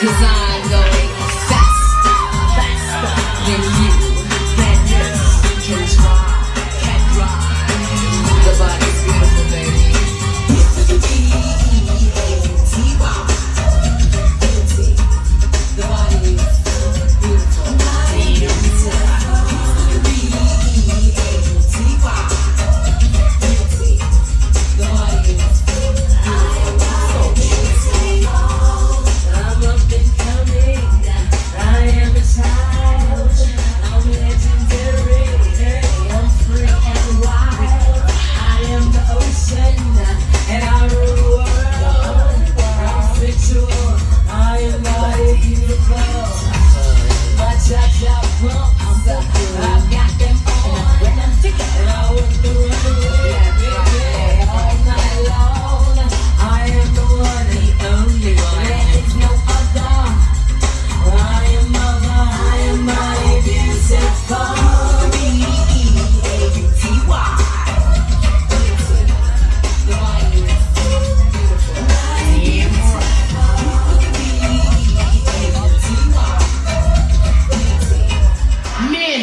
Cause I'm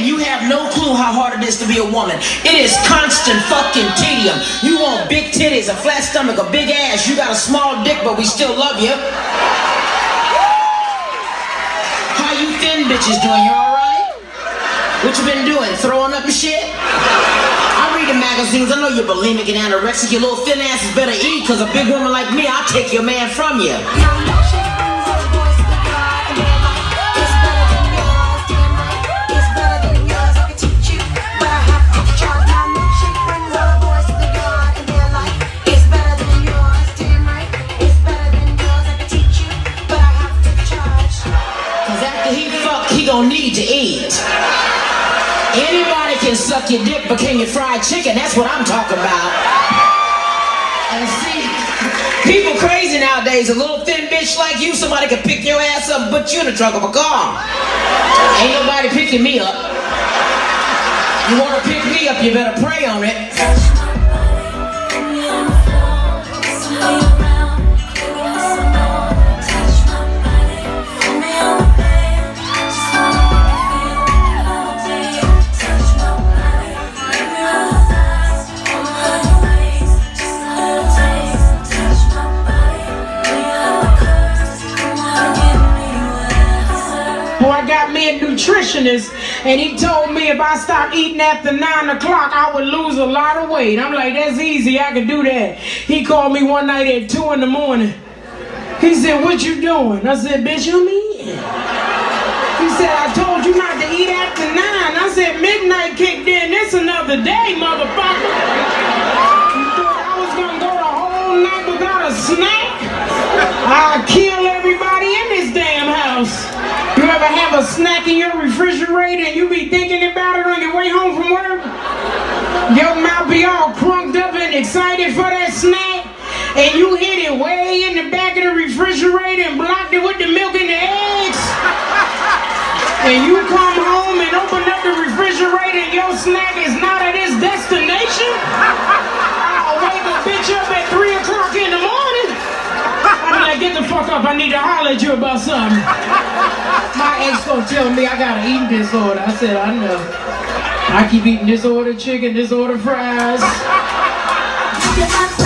You have no clue how hard it is to be a woman. It is constant fucking tedium. You want big titties, a flat stomach, a big ass. You got a small dick, but we still love you. How you thin bitches doing? You alright? What you been doing? Throwing up and shit? I read the magazines. I know you're bulimic and anorexic. Your little thin ass is better eat, cause a big woman like me, I'll take your man from you. Gon' need to eat. Anybody can suck your dick, but can you fry chicken? That's what I'm talking about. And see, people crazy nowadays. A little thin bitch like you, somebody can pick your ass up and put you in the trunk of a car. Ain't nobody picking me up. You wanna pick me up, you better pray on it. I a nutritionist, and he told me if I stopped eating after 9 o'clock, I would lose a lot of weight. I'm like, that's easy, I can do that. He called me one night at 2 in the morning. He said, what you doing? I said, bitch, you mean? He said, I told you not to eat after 9. I said, midnight kicked in. It's another day, motherfucker. Thought I was gonna go the whole night without a snack? I'll kill in your refrigerator and you be thinking about it on your way home from work? Your mouth be all crunked up and excited for that snack, and you hit it way in the back of the refrigerator and blocked it with the milk and the eggs. And you come home and open up the refrigerator and your snack is not up, I need to holler at you about something. My ex gonna tell me I got an eating disorder. I said, I know. I keep eating disorder chicken, disorder fries.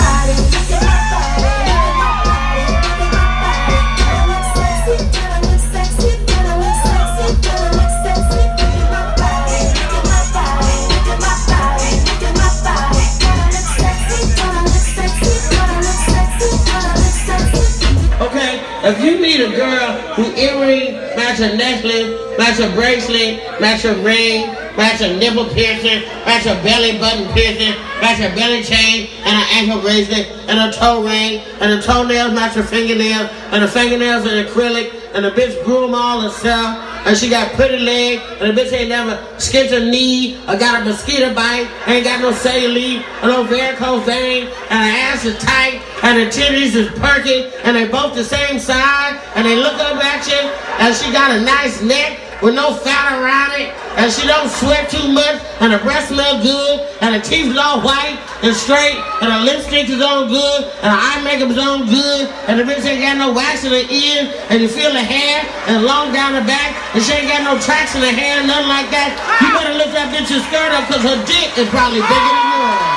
if you meet a girl who earring match her necklace, match her bracelet, match her ring, match her nipple piercing, match her belly button piercing, match her belly chain, and her ankle bracelet, and her toe ring, and her toenails match her fingernails, and her fingernails are acrylic, and the bitch them all herself, and she got pretty legs, and the bitch ain't never skipped a knee, or got a mosquito bite, ain't got no cellulite, or no varicose vein, and her ass is tight, and her titties is perky, and they both the same size, and they look up at you, and she got a nice neck, with no fat around it, and she don't sweat too much, and her breasts smell good, and her teeth all white and straight, and her lipstick is on good, and her eye makeup is on good, and the bitch ain't got no wax in her ears, and you feel the hair, and long down the back, and she ain't got no tracks in her hair, nothing like that. You better lift that bitch's skirt up, because her dick is probably bigger than yours.